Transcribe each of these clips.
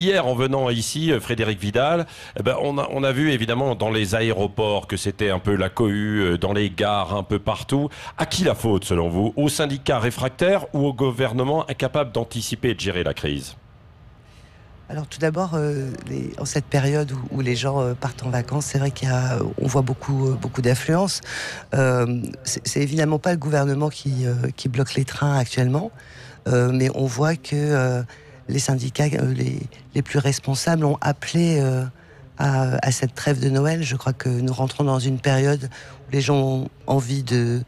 Hier, en venant ici, euh, Frédéric Vidal, eh ben, on, a, vu évidemment dans les aéroports que c'était un peu la cohue, euh, dans les gares, un peu partout. À qui la faute, selon vous? Aux syndicats réfractaires ou au gouvernement incapable d'anticiper et de gérer la crise? Alors tout d'abord, euh, en cette période où, les gens partent en vacances, c'est vrai qu'on voit beaucoup, beaucoup d'affluence. c'est évidemment pas le gouvernement qui bloque les trains actuellement, mais on voit que les syndicats euh, les, plus responsables ont appelé euh, à, cette trêve de Noël. Je crois que nous rentrons dans une période où les gens ont envie euh,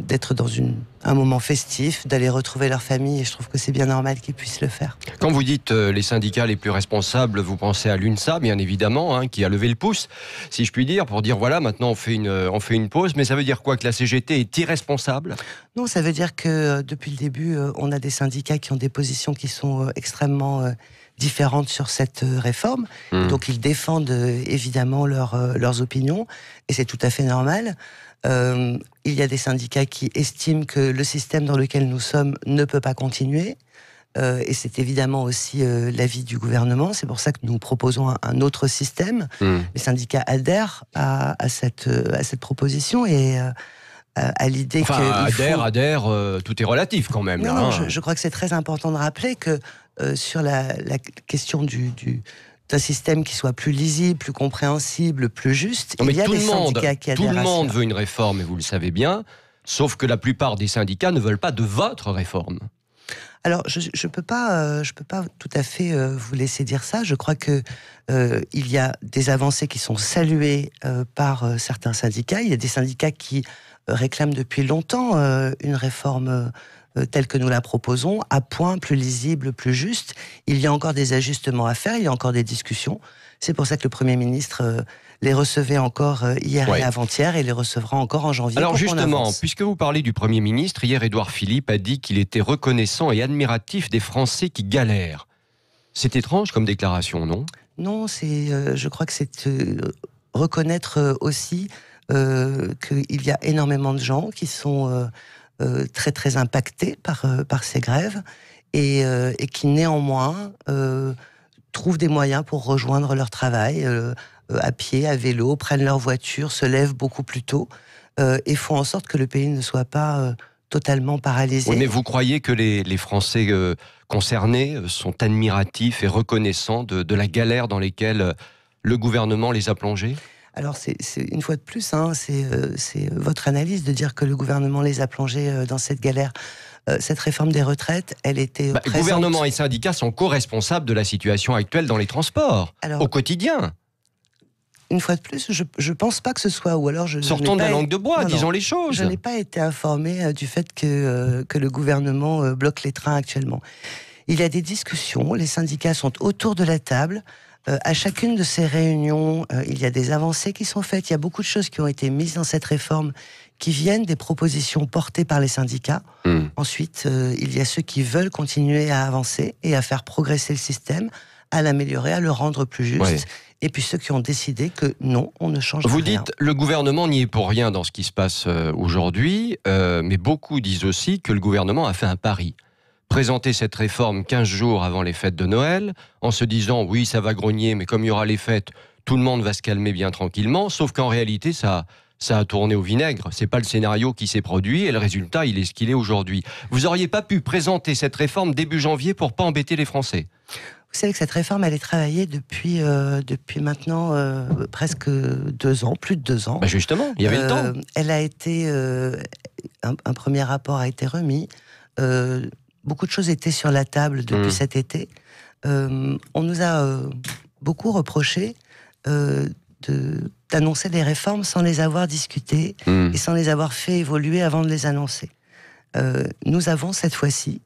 d'être dans une, un moment festif, d'aller retrouver leur famille, et je trouve que c'est bien normal qu'ils puissent le faire. Quand vous dites euh, les syndicats les plus responsables, vous pensez à l'UNSA, bien évidemment, hein, qui a levé le pouce, si je puis dire, pour dire voilà, maintenant on fait une, euh, on fait une pause, mais ça veut dire quoi Que la CGT est irresponsable? Non, ça veut dire que depuis le début, on a des syndicats qui ont des positions qui sont extrêmement différentes sur cette réforme. Hmm. Donc ils défendent évidemment leurs opinions, et c'est tout à fait normal. Euh, il y a des syndicats qui estiment que le système dans lequel nous sommes ne peut pas continuer. Euh, et c'est évidemment aussi euh, l'avis du gouvernement. C'est pour ça que nous proposons un, autre système. Hmm. Les syndicats adhèrent à, cette, à cette proposition et à l'idée enfin, que. Adhère, adhère, tout est relatif quand même. Non, hein. je, crois que c'est très important de rappeler que sur la, la question du, du, d'un système qui soit plus lisible, plus compréhensible, plus juste. il y a tout des le monde, qui Tout le monde veut une réforme, et vous le savez bien, sauf que la plupart des syndicats ne veulent pas de votre réforme. Alors, je ne peux, pas, euh, je peux pas tout à fait euh, vous laisser dire ça. Je crois que euh, il y a des avancées qui sont saluées par certains syndicats. Il y a des syndicats qui réclament depuis longtemps une réforme euh, telle que nous la proposons, à point, plus lisible, plus juste. Il y a encore des ajustements à faire, il y a encore des discussions. C'est pour ça que le Premier ministre euh, les recevait encore euh, hier et avant-hier et les recevra encore en janvier. Alors justement, puisque vous parlez du Premier ministre, hier Édouard Philippe a dit qu'il était reconnaissant et admiratif des Français qui galèrent. C'est étrange comme déclaration, non? Non, c'est, je crois que c'est reconnaître aussi qu'il y a énormément de gens qui sont très très impactés par, euh, par ces grèves et, euh, qui néanmoins trouvent des moyens pour rejoindre leur travail à pied, à vélo, prennent leur voiture, se lèvent beaucoup plus tôt et font en sorte que le pays ne soit pas totalement paralysé. mais vous croyez que les, les Français concernés sont admiratifs et reconnaissants de, de la galère dans laquelle le gouvernement les a plongés? Alors, c'est une fois de plus, hein, euh, c'est votre analyse de dire que le gouvernement les a plongés euh, dans cette galère. Euh, cette réforme des retraites, elle était. Bah, gouvernement et syndicats sont co-responsables de la situation actuelle dans les transports, au quotidien. Une fois de plus, je ne pense pas que ce soit. Ou alors je, Sortons de la langue de bois, disons les choses. Je n'ai pas été informé du fait que, que le gouvernement bloque les trains actuellement. Il y a des discussions, les syndicats sont autour de la table. Euh, à chacune de ces réunions, euh, il y a des avancées qui sont faites. Il y a beaucoup de choses qui ont été mises dans cette réforme qui viennent des propositions portées par les syndicats. Hmm. Ensuite, euh, il y a ceux qui veulent continuer à avancer et à faire progresser le système, à l'améliorer, à le rendre plus juste. Et puis ceux qui ont décidé que non, on ne change Vous rien. Vous dites, le gouvernement n'y est pour rien dans ce qui se passe aujourd'hui, mais beaucoup disent aussi que le gouvernement a fait un pari présenter cette réforme 15 jours avant les fêtes de Noël, en se disant oui, ça va grogner, mais comme il y aura les fêtes, tout le monde va se calmer bien tranquillement, sauf qu'en réalité, ça, ça a tourné au vinaigre. C'est pas le scénario qui s'est produit et le résultat, il est ce qu'il est aujourd'hui. Vous auriez pas pu présenter cette réforme début janvier pour pas embêter les Français vous savez que cette réforme, elle est travaillée depuis, euh, depuis maintenant euh, presque deux ans, plus de deux ans. Bah, justement, il y avait le temps. Euh, elle a été, un, un, premier rapport a été remis beaucoup de choses étaient sur la table depuis mmh. cet été. Euh, on nous a euh, beaucoup reproché euh, d'annoncer des réformes sans les avoir discutées mmh. et sans les avoir fait évoluer avant de les annoncer. nous avons cette fois-ci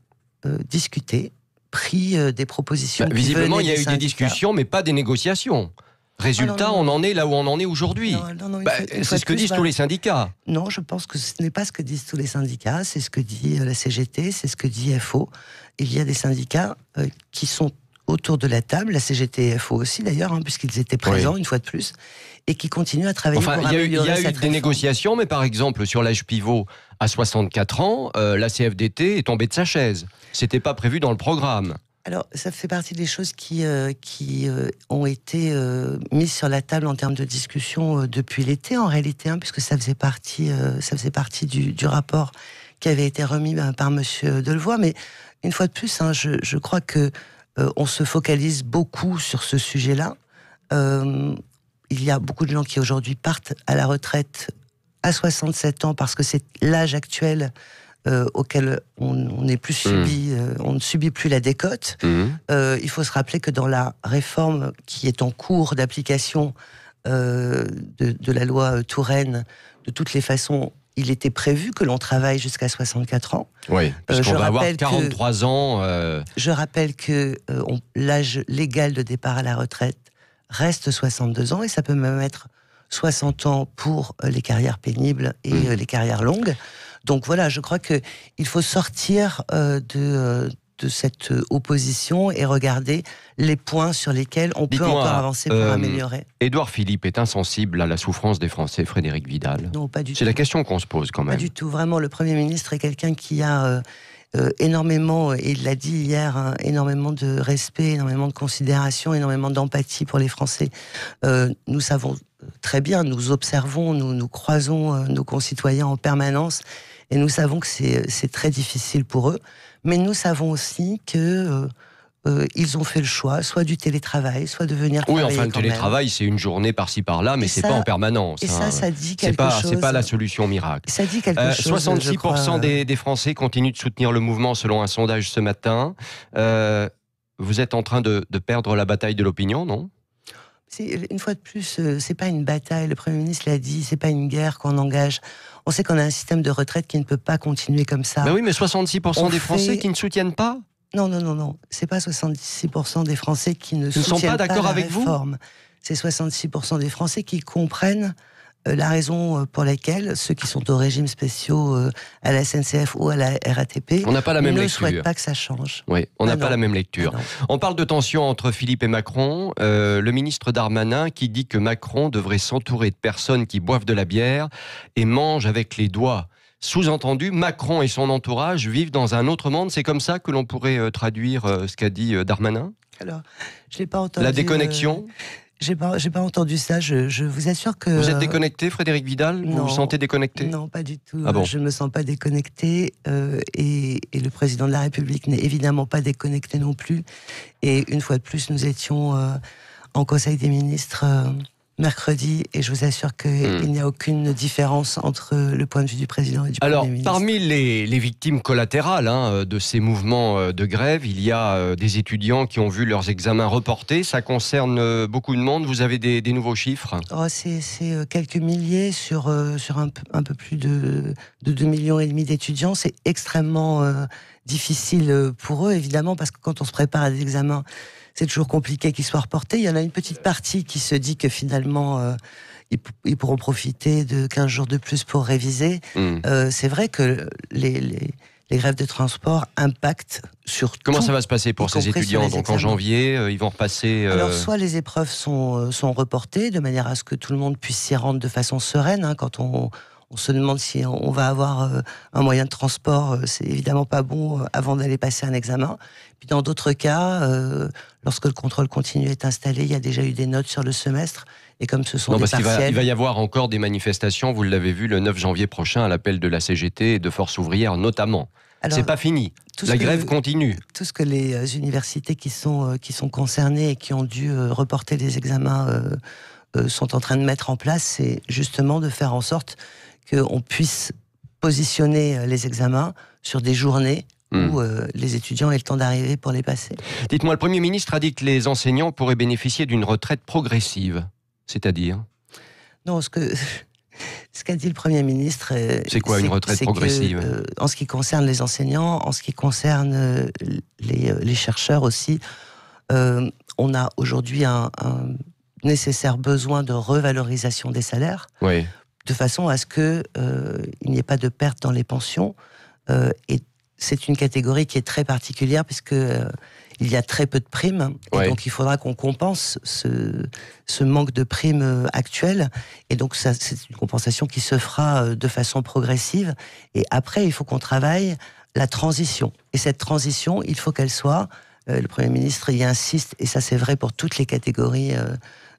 discuté, pris des propositions. Bah, visiblement, il y a eu des discussions, mais pas des négociations. Résultat, on en est là où on en est aujourd'hui. Bah, c'est ce que disent tous les syndicats. Non, je pense que ce n'est pas ce que disent tous les syndicats. C'est ce que dit euh, la CGT, c'est ce que dit FO. Il y a des syndicats euh, qui sont autour de la table, la CGT et FO aussi d'ailleurs, hein, puisqu'ils étaient présents une fois de plus, et qui continuent à travailler enfin, pour Il y a eu, des négociations, mais par exemple sur l'âge pivot à 64 ans, euh, la CFDT est tombée de sa chaise. C'était pas prévu dans le programme. Alors, ça fait partie des choses qui, euh, qui euh, ont été euh, mises sur la table en termes de discussion depuis l'été, en réalité, hein, puisque ça faisait partie, ça faisait partie du, rapport qui avait été remis ben, par Monsieur Delevoye. Mais une fois de plus, hein, je, je, crois que on se focalise beaucoup sur ce sujet-là. il y a beaucoup de gens qui aujourd'hui partent à la retraite à 67 ans parce que c'est l'âge actuel euh, auquel on, n'est plus mmh. subi, euh, on ne subit plus la décote. Mmh. Euh, il faut se rappeler que dans la réforme qui est en cours d'application de, de, la loi Touraine, de toutes les façons, il était prévu que l'on travaille jusqu'à 64 ans. Oui, puisqu'on va avoir 43 ans. Je rappelle que l'âge légal de départ à la retraite reste 62 ans et ça peut même être 60 ans pour les carrières pénibles et mmh. les carrières longues. Donc voilà, je crois que il faut sortir euh, de euh, de cette opposition et regarder les points sur lesquels on peut encore avancer pour euh, améliorer. Édouard Philippe est insensible à la souffrance des Français, Frédéric Vidal Non, pas du tout. C'est la question qu'on se pose quand même. Pas du tout. Vraiment, le Premier ministre est quelqu'un qui a énormément, et il l'a dit hier, hein, énormément de respect, énormément de considération, énormément d'empathie pour les Français. nous savons très bien, nous observons, nous, nous croisons nos concitoyens en permanence et nous savons que c'est très difficile pour eux. Mais nous savons aussi que euh, euh, ils ont fait le choix, soit du télétravail, soit de venir travailler. Oui, enfin, le télétravail, c'est une journée par-ci par-là, mais c'est pas en permanence. Et ça, hein. ça dit quelque pas, chose. C'est pas la solution miracle. Ça dit quelque euh, chose. 66% des, des, Français continuent de soutenir le mouvement, selon un sondage ce matin. Euh, vous êtes en train de, de perdre la bataille de l'opinion, non? Une fois de plus, c'est pas une bataille. Le Premier ministre l'a dit, c'est pas une guerre qu'on engage on sait qu'on a un système de retraite qui ne peut pas continuer comme ça. oui, mais 66% des Français qui ne soutiennent pas? Non, non, non, non. C'est pas 66% des Français qui ne, soutiennent sont pas, d'accord avec réforme. C'est 66% des Français qui comprennent euh, la raison euh, pour laquelle ceux qui sont au régime spéciaux euh, à la SNCF ou à la RATP on n'a pas la même ne lecture. souhaitent pas que ça change. Oui, on n'a ah pas la même lecture. Ah on parle de tension entre Philippe et Macron. le ministre Darmanin qui dit que Macron devrait s'entourer de personnes qui boivent de la bière et mangent avec les doigts. Sous-entendu, Macron et son entourage vivent dans un autre monde. C'est comme ça que l'on pourrait traduire ce qu'a dit Darmanin? Alors, je l'ai pas entendu. La déconnexion? J'ai pas, j'ai pas entendu ça. Je, vous assure que. Vous êtes déconnecté, Frédéric Vidal? Vous vous sentez déconnecté? Non, pas du tout. Ah je ne me sens pas déconnecté. Euh, et, et, le président de la République n'est évidemment pas déconnecté non plus. Et une fois de plus, nous étions euh, en Conseil des ministres. Euh, mercredi et je vous assure qu'il hmm. n'y a aucune différence entre le point de vue du président et du Alors, Premier ministre. parmi les, les victimes collatérales hein, de ces mouvements euh, de grève, il y a euh, des étudiants qui ont vu leurs examens reportés. Ça concerne euh, beaucoup de monde. Vous avez des, des nouveaux chiffres? Oh, C'est quelques milliers sur, sur un, un, peu plus de, de 2 millions et demi d'étudiants. C'est extrêmement difficile pour eux, évidemment, parce que quand on se prépare à des examens, c'est toujours compliqué qu'ils soient reportés. Il y en a une petite partie qui se dit que finalement, euh, ils, pourront profiter de 15 jours de plus pour réviser. Hmm. Euh, c'est vrai que les, les, grèves de transport impactent sur Comment ça va se passer pour ces étudiants Donc en janvier, euh, ils vont repasser. Alors, soit les épreuves sont, sont reportées de manière à ce que tout le monde puisse s'y rendre de façon sereine. Hein, quand on, on se demande si on va avoir euh, un moyen de transport. Euh, c'est évidemment pas bon euh, avant d'aller passer un examen. Puis dans d'autres cas, lorsque le contrôle continu est installé, il y a déjà eu des notes sur le semestre. Et comme ce sont non, des parce partiels... il, va, y avoir encore des manifestations, vous l'avez vu, le 9 janvier prochain, à l'appel de la CGT et de Force ouvrière notamment. C'est pas fini. La grève continue. Tout ce que les universités qui sont, qui sont concernées et qui ont dû reporter les examens sont en train de mettre en place, c'est justement de faire en sorte qu'on puisse positionner euh, les examens sur des journées hmm. où euh, les étudiants aient le temps d'arriver pour les passer. Dites-moi, le Premier ministre a dit que les enseignants pourraient bénéficier d'une retraite progressive, c'est-à-dire? Non, ce que... Ce qu'a dit le Premier ministre. Euh, c'est quoi une retraite progressive? En ce qui concerne les enseignants, en ce qui concerne les, chercheurs aussi, on a aujourd'hui un, un, nécessaire besoin de revalorisation des salaires. Oui de façon à ce que euh, il n'y ait pas de perte dans les pensions. Euh, et c'est une catégorie qui est très particulière puisque euh, il y a très peu de primes et donc il faudra qu'on compense ce, ce, manque de primes actuelles. Et donc ça c'est une compensation qui se fera de façon progressive. Et après il faut qu'on travaille la transition. Et cette transition il faut qu'elle soit le Premier ministre y insiste, et ça c'est vrai pour toutes les catégories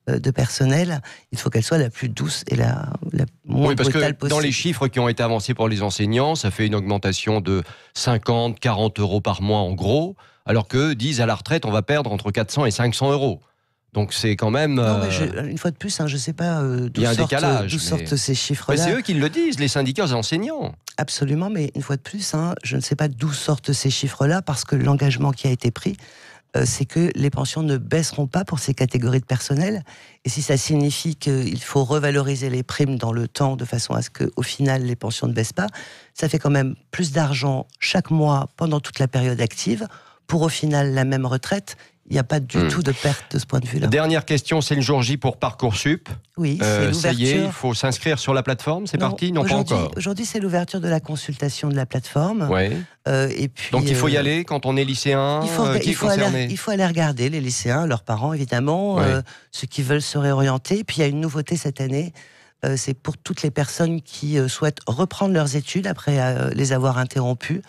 de personnel, il faut qu'elle soit la plus douce et la, la moins oui, parce que possible. Dans les chiffres qui ont été avancés pour les enseignants, ça fait une augmentation de 50, 40 euros par mois en gros, alors que disent à la retraite, on va perdre entre 400 et 500 euros. Donc c'est quand même. Non, mais une fois de plus, hein, je ne sais pas euh, d'où sortent, sortent, ces chiffres-là. C'est eux qui le disent, les syndicats enseignants. Absolument, mais une fois de plus, hein, je ne sais pas d'où sortent ces chiffres-là parce que l'engagement qui a été pris, euh, c'est que les pensions ne baisseront pas pour ces catégories de personnel. Et si ça signifie qu'il faut revaloriser les primes dans le temps de façon à ce qu'au final les pensions ne baissent pas, ça fait quand même plus d'argent chaque mois pendant toute la période active pour au final la même retraite il n'y a pas du hmm. tout de perte de ce point de vue-là. Dernière question, c'est le jour J pour Parcoursup. Oui, euh, c'est Ça y est, il faut s'inscrire sur la plateforme, c'est parti Non, pas encore. Aujourd'hui, c'est l'ouverture de la consultation de la plateforme. Ouais. Euh, et puis, Donc il faut y euh, aller quand on est lycéen il faut, il, faut aller, il faut aller regarder les lycéens, leurs parents évidemment, ceux qui veulent se réorienter. Puis il y a une nouveauté cette année, c'est pour toutes les personnes qui euh, souhaitent reprendre leurs études après euh, les avoir interrompues.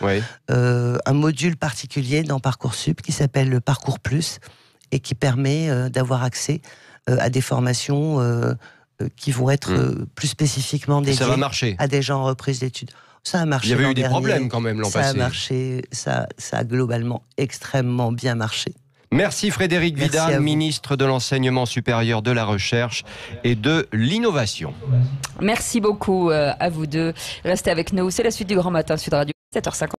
un module particulier dans Parcoursup qui s'appelle le Parcours Plus et qui permet d'avoir accès à des formations qui vont être hmm. plus spécifiquement dédiées à des gens en reprise d'études. Ça a marché. Il y avait eu des problèmes quand même l'an passé. Ça a marché, ça, ça a globalement extrêmement bien marché. Merci Frédéric Vidal, ministre de l'Enseignement supérieur, de la Recherche et de l'Innovation. Merci beaucoup euh, à vous deux. Restez avec nous. C'est la suite du Grand Matin Sud Radio, 7h50.